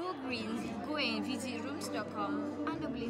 Go green, go and visit rooms.com. and boleh.